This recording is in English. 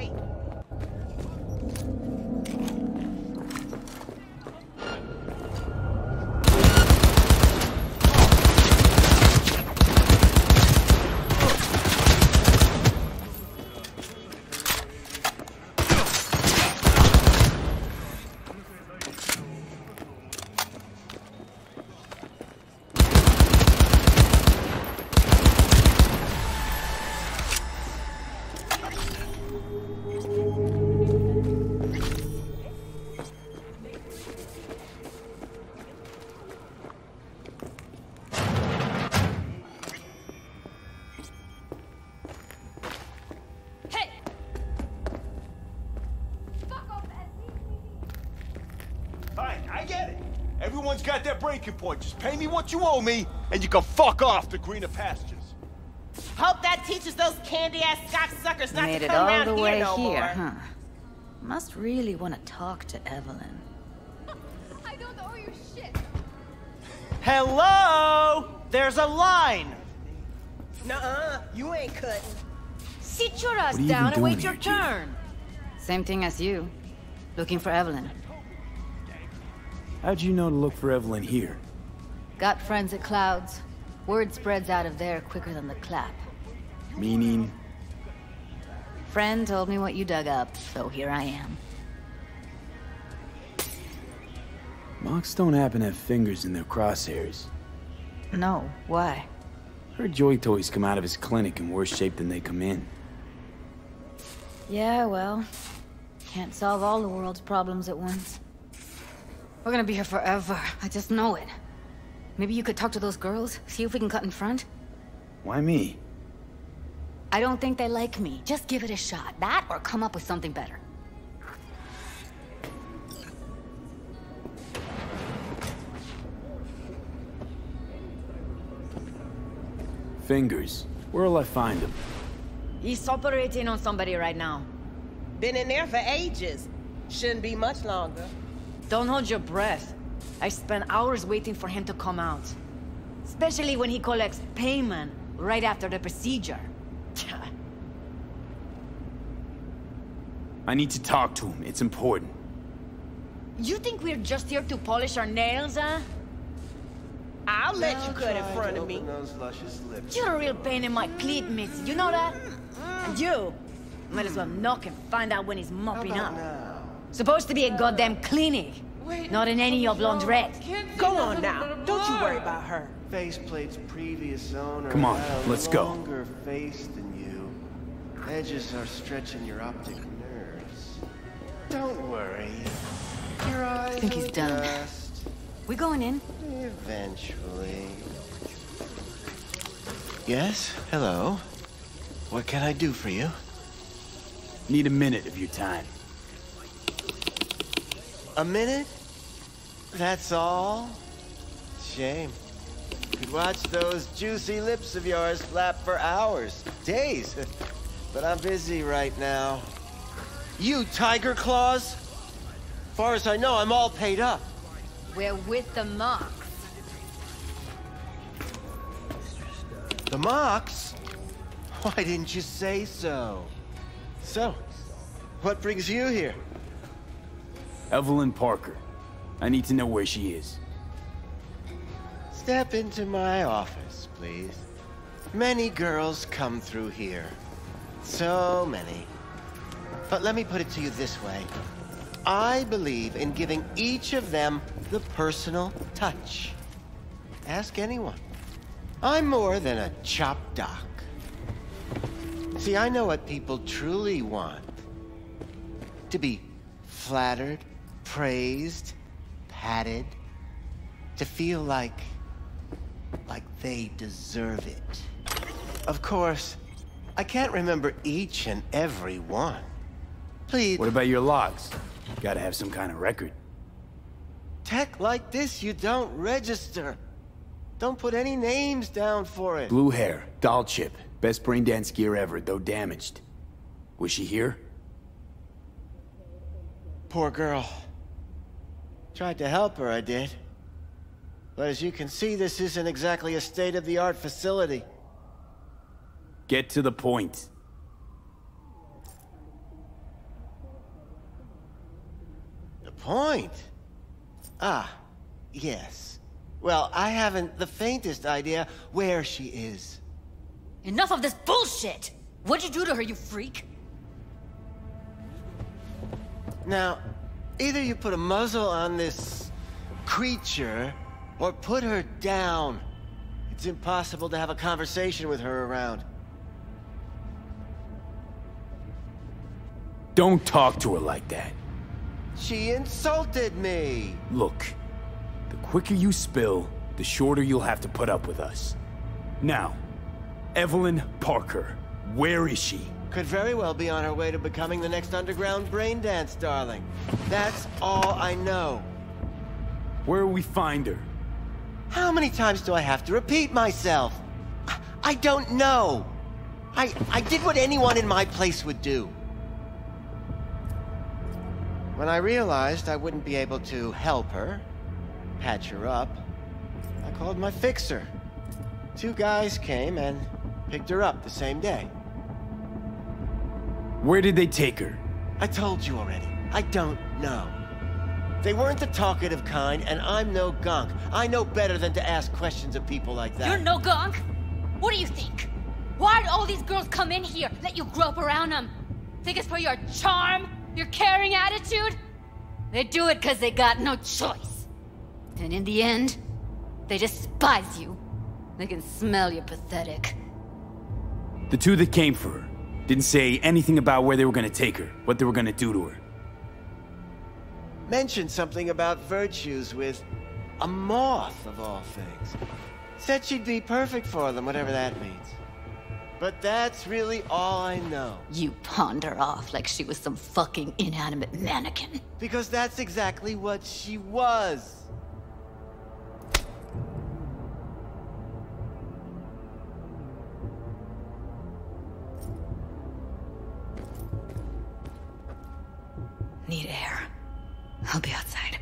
boy. Everyone's got their breaking point. Just pay me what you owe me, and you can fuck off to greener pastures. Hope that teaches those candy-ass cocksuckers not Made to it come all around the here way no here, more. huh? Must really want to talk to Evelyn. I don't owe you shit. Hello? There's a line. Nuh-uh, you ain't cutting. Sit your ass you down and wait your here, Judy? turn. Same thing as you. Looking for Evelyn. How'd you know to look for Evelyn here? Got friends at Clouds. Word spreads out of there quicker than the clap. Meaning, Friend told me what you dug up, so here I am. Mox don't happen to have fingers in their crosshairs. No, why? Heard Joytoys come out of his clinic in worse shape than they come in. Yeah, well, can't solve all the world's problems at once. We're gonna be here forever. I just know it. Maybe you could talk to those girls, see if we can cut in front? Why me? I don't think they like me. Just give it a shot. That or come up with something better. Fingers. Where'll I find him? He's operating on somebody right now. Been in there for ages. Shouldn't be much longer. Don't hold your breath. I spent hours waiting for him to come out. Especially when he collects payment right after the procedure. I need to talk to him. It's important. You think we're just here to polish our nails, huh? I'll let you cut in front of me. those luscious lips. You're a real pain in my cleat, miss. You know that? And you might as well knock and find out when he's mopping up. Supposed to be a goddamn clinic, not in any of laundrette. Go on now. Don't you worry about her. Faceplate's previous owner Come on, let's go. longer face than you. Edges are stretching your optic nerves. Don't worry. Your eyes think he's done. adjust We going in? Eventually. Yes? Hello? What can I do for you? Need a minute of your time. A minute? That's all? Shame. Could watch those juicy lips of yours flap for hours, days. But I'm busy right now. You, Tyger Claws? As far as I know, I'm all paid up. We're with the Mox. The Mox? Why didn't you say so? So, what brings you here? Evelyn Parker. I need to know where she is. Step into my office, please. Many girls come through here. So many. But let me put it to you this way. I believe in giving each of them the personal touch. Ask anyone. I'm more than a chop doc. See, I know what people truly want. To be flattered, praised, patted. To feel like... like they deserve it. Of course, I can't remember each and every one. Please, What about your logs? Gotta have some kind of record. tech like this you don't register. Don't put any names down for it. Blue hair, doll chip. Best braindance gear ever, though damaged. Was she here? Poor girl. Tried to help her, I did. But as you can see, this isn't exactly a state-of-the-art facility. Get to the point. The point? Ah, yes. Well, I haven't the faintest idea where she is. Enough of this bullshit! What'd you do to her, you freak? Now, either you put a muzzle on this creature, or put her down. It's impossible to have a conversation with her around. Don't talk to her like that. She insulted me! Look, the quicker you spill, the shorter you'll have to put up with us. Now, Evelyn Parker, where is she? Could very well be on her way to becoming the next underground braindance darling. That's all I know. Where will we find her? How many times do I have to repeat myself? I, I don't know. I, I did what anyone in my place would do. When I realized I wouldn't be able to help her, patch her up, I called my fixer. Two guys came and picked her up the same day. Where did they take her? I told you already. I don't know. They weren't the talkative kind, and I'm no gonk. I know better than to ask questions of people like that. You're no gonk? What do you think? Why'd all these girls come in here, let you grope around them? Think it's for your charm? Your caring attitude? They do it because they got no choice. And in the end, they despise you. They can smell you're pathetic. The two that came for her didn't say anything about where they were gonna take her, what they were gonna do to her. Mentioned something about virtues with a moth, of all things. Said she'd be perfect for them, whatever that means. But that's really all I know. You pawned her off like she was some fucking inanimate mannequin. Because that's exactly what she was. Need air. I'll be outside.